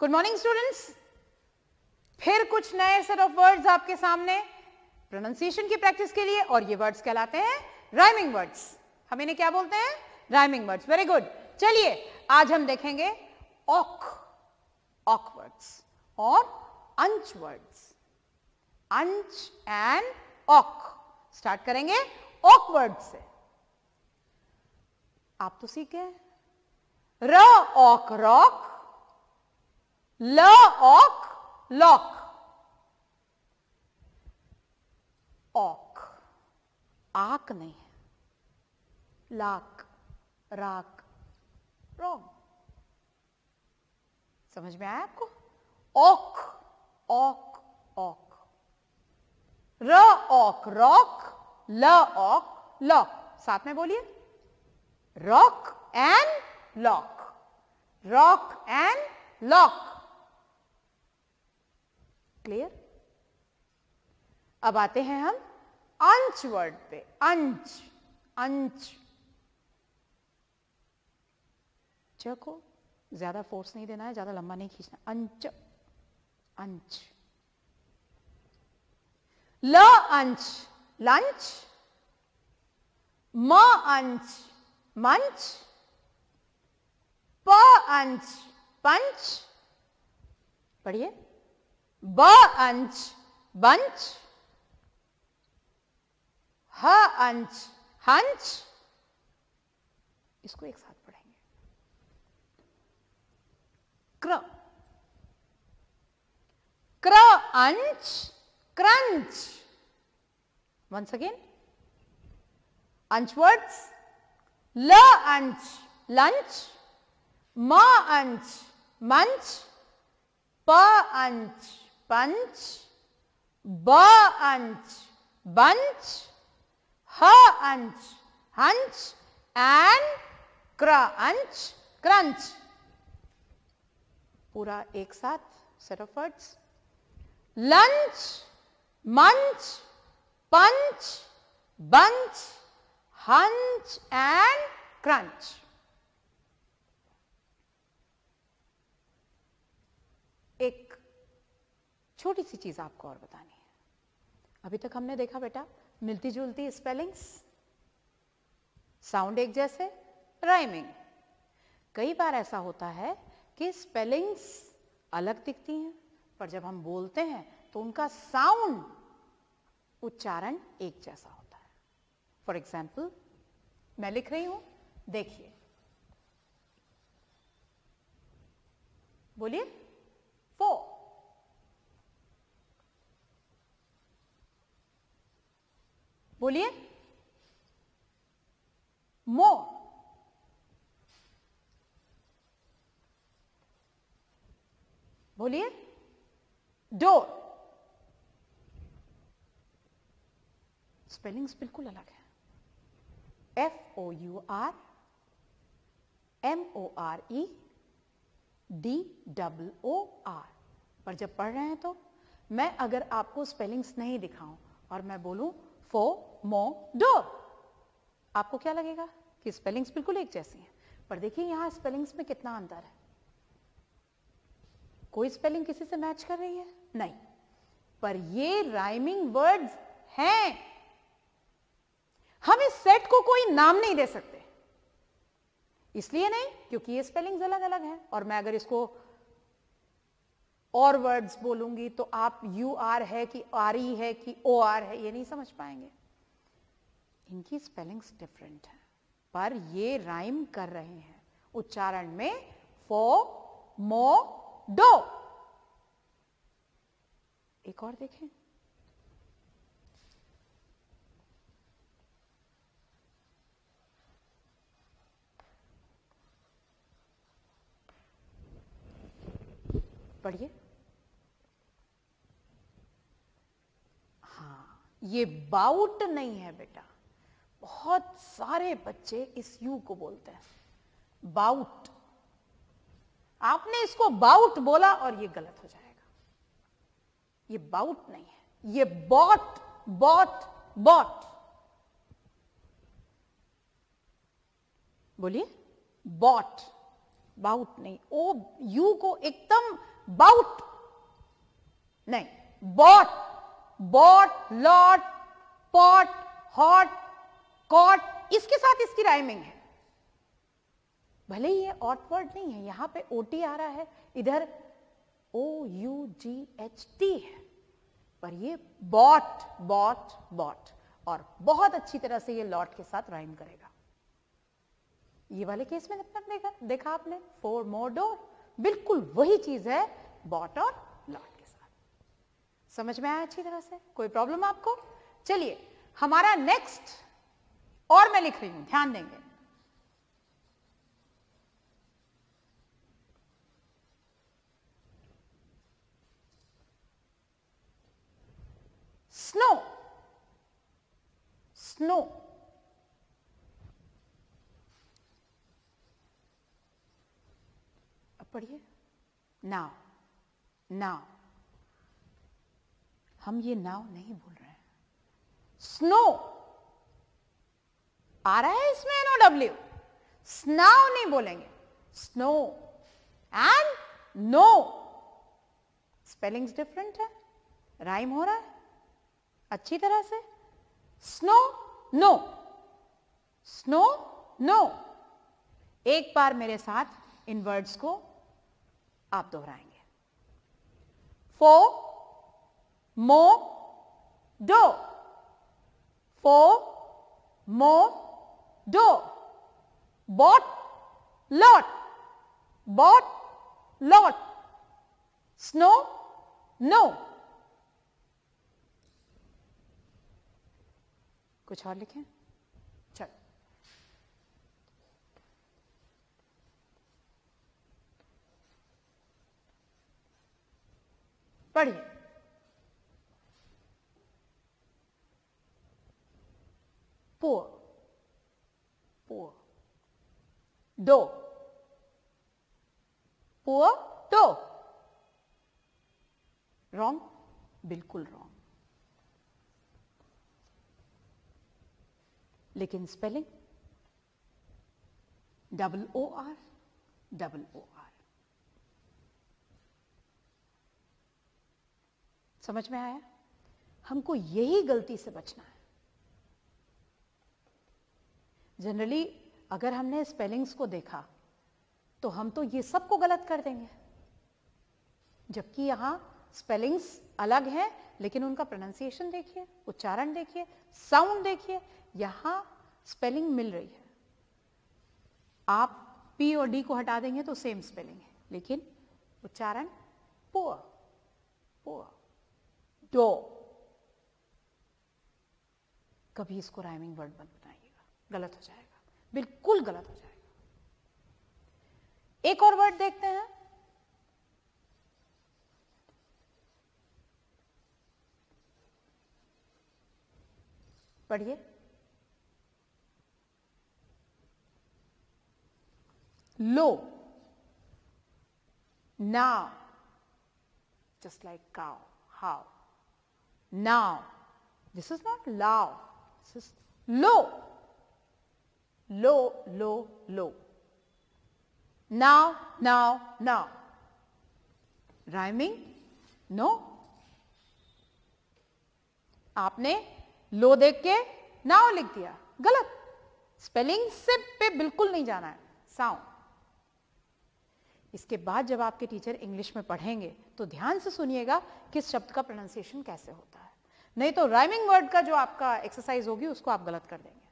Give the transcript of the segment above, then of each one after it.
Good morning students फिर कुछ नए सेट ऑफ़ वर्ड्स आपके सामने प्रोनाउंसिएशन की प्रैक्टिस के लिए, और ये वर्ड्स कहलाते हैं राइमिंग वर्ड्स हम इन्हें क्या बोलते हैं? राइमिंग वर्ड्स वेरी गुड चलिए, आज हम देखेंगे ऑक ऑक वर्ड्स और unch words unch and ock start करेंगे ऑक वर्ड से. आप तो सीख गए. र ऑक रॉक ऑक लॉक ऑक आक नहीं है. लाक राक रॉन्ग समझ में आया आपको? ऑक ऑक ऑक र ऑक रॉक ल ऑक लॉक साथ में बोलिए. Rock and lock rock and lock clear अब आते हैं हम अंच वर्ड पे। अंच अंच च को ज़्यादा फोर्स नहीं देना है, ज़्यादा लंबा नहीं खींचना। अंच अंच ल अंच लंच म अंच मंच प अंच पंच पढ़िए। ब अंच बंच ह अंच हंच इसको एक साथ पढ़ेंगे। क्र। क्र अंच क्रंच। Once again अंच वर्ड्स ल अंच लंच म अंच मंच प अंच पंच, ब अंच, बंच, ह अंच, हंच एंड क्र अंच, क्रंच। पूरा एक साथ set of words lunch, munch, punch, bunch, hunch and crunch एक छोटी सी चीज़ आपको और बतानी है। अभी तक हमने देखा बेटा मिलती जुलती स्पेलिंग्स साउंड एक जैसे राइमिंग कई बार ऐसा होता है कि स्पेलिंग्स अलग दिखती हैं, पर जब हम बोलते हैं तो उनका साउंड उच्चारण एक जैसा होता है। फॉर एग्ज़ाम्पल मैं लिख रही हूँ, देखिए। बोलिए। फो बोलिए। मोर बोलिए। डोर स्पेलिंग्स बिल्कुल अलग है। F O U R M O R E D double O R पर जब पढ़ रहे हैं तो मैं अगर आपको स्पेलिंग्स नहीं दिखाऊँ और मैं बोलूँ फो मो डोर आपको क्या लगेगा कि स्पेलिंग्स बिल्कुल एक जैसी हैं? पर देखिए, यहाँ स्पेलिंग्स में कितना अंतर है। कोई स्पेलिंग किसी से मैच कर रही है? नहीं। पर ये राइमिंग वर्ड्स हैं। हम इस सेट को कोई नाम नहीं दे सकते। इसलिए नहीं, क्योंकि ये स्पेलिंग्स अलग अलग हैं। और मैं अगर इसको और वर्ड्स बोलूँगी तो आप यू आर है कि आर ई है कि ओ आर है, ये नहीं समझ पाएँगे। इनकी स्पेलिंग्स डिफरेंट है। पर ये राइम कर रहे हैं। उच्चारण में फो मो डो एक और देखें। पढ़िए। हाँ ये बाउट नहीं है बेटा। बहुत सारे बच्चे इस यू को बोलते हैं। बाउट आपने इसको बाउट बोला और ये गलत हो जाएगा। ये बाउट नहीं है। ये बॉट बॉट बॉट बोलिए। बॉट बाउट नहीं। ओ, यू को एकदम बाउट नहीं। Bought bought lot pot hot cot इसके साथ इसकी राइमिंग है। भले ही ये ऑट वर्ड नहीं है, यहाँ पे ओटी आ रहा है, इधर O U G H T है, पर ये बॉट बॉट बॉट और बहुत अच्छी तरह से ये लॉट के साथ राइम करेगा। ये वाले केस में देखा देखा आपने? फोर मोर डोर बिल्कुल वही चीज़ है बॉट और लॉट के साथ। समझ में आया अच्छी तरह से? कोई प्रॉब्लम आपको? चलिए, हमारा नेक्स्ट और मैं लिख रही हूँ, ध्यान देंगे। स्नो। स्नो। पढ़िए। नाव नाव हम ये नाव नहीं बोल रहे हैं। स्नो। आ रहा है इसमें एनो डब्ल्यू स्नाव नहीं बोलेंगे। Snow and no spellings different है। राइम हो रहा है। अच्छी तरह से। स्नो नो स्नो नो एक बार मेरे साथ इन वर्ड्स को आप दोहराएँगे। फो more door four more door bought lot. Bought lot. Snow no. कुछ और लिखें? चल। पढ़िए poor poor do poor do wrong बिल्कुल रॉन्ग लेकिन spelling double O R double O R समझ में आया? हमको यही गलती से बचना है। जनरली अगर हमने स्पेलिंग्स को देखा तो हम तो ये सबको गलत कर देंगे। जबकि यहाँ स्पेलिंग्स अलग हैं, लेकिन उनका प्रोनाउंसिएशन देखिए, उच्चारण देखिए साउंड देखिए, यहाँ स्पेलिंग मिल रही है। आप पी और डी को हटा देंगे तो सेम स्पेलिंग है, लेकिन उच्चारण पुअर पुअर डो कभी इसको राइमिंग वर्ड मत बनाइएगा, गलत हो जाएगा। बिल्कुल गलत हो जाएगा। एक और वर्ड देखते हैं। पढ़िए। लो। ना just like cow. How. Now. This is not लाव this is low. Low low low now now now. Rhyming? No. आपने लो देख के नाव लिख दिया। गलत। स्पेलिंग से पे बिल्कुल नहीं जाना है। साउंड इसके बाद जब आपके टीचर इंग्लिश में पढ़ेंगे तो ध्यान से सुनिएगा किस शब्द का प्रोनाउंसिएशन कैसे होता है। नहीं तो राइमिंग वर्ड का जो आपका एक्सरसाइज होगी, उसको आप गलत कर देंगे।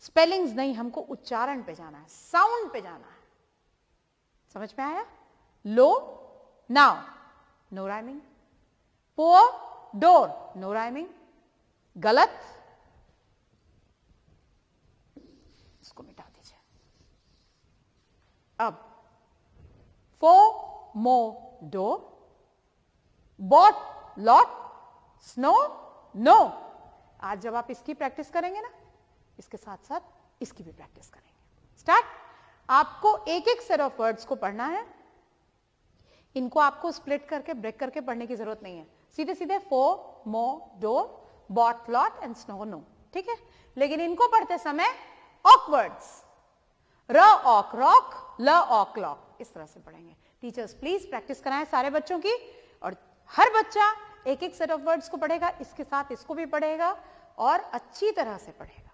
स्पेलिंग्स नहीं, हमको उच्चारण पे जाना है, साउंड पे जाना है। समझ में आया? Low, now, no rhyming. Poor door, no rhyming. गलत इसको मिटा दीजिए। अब, four, more, door, bought, lot, snow, no. आज जब आप इसकी प्रैक्टिस करेंगे ना इसके साथ साथ इसकी भी प्रैक्टिस करेंगे। स्टार्ट आपको एक एक सेट ऑफ़ वर्ड्स को पढ़ना है। इनको आपको स्प्लिट करके ब्रेक करके पढ़ने की ज़रूरत नहीं है। सीधे सीधे four more door bought lot and snow no ठीक है? लेकिन इनको पढ़ते समय ऑकवर्ड्स र ऑक रॉक ल ऑ क्लॉक इस तरह से पढ़ेंगे। टीचर्स प्लीज़ प्रैक्टिस कराएँ सारे बच्चों की। और हर बच्चा एक एक सेट ऑफ़ वर्ड्स को पढ़ेगा। इसके साथ इसको भी पढ़ेगा और अच्छी तरह से पढ़ेगा।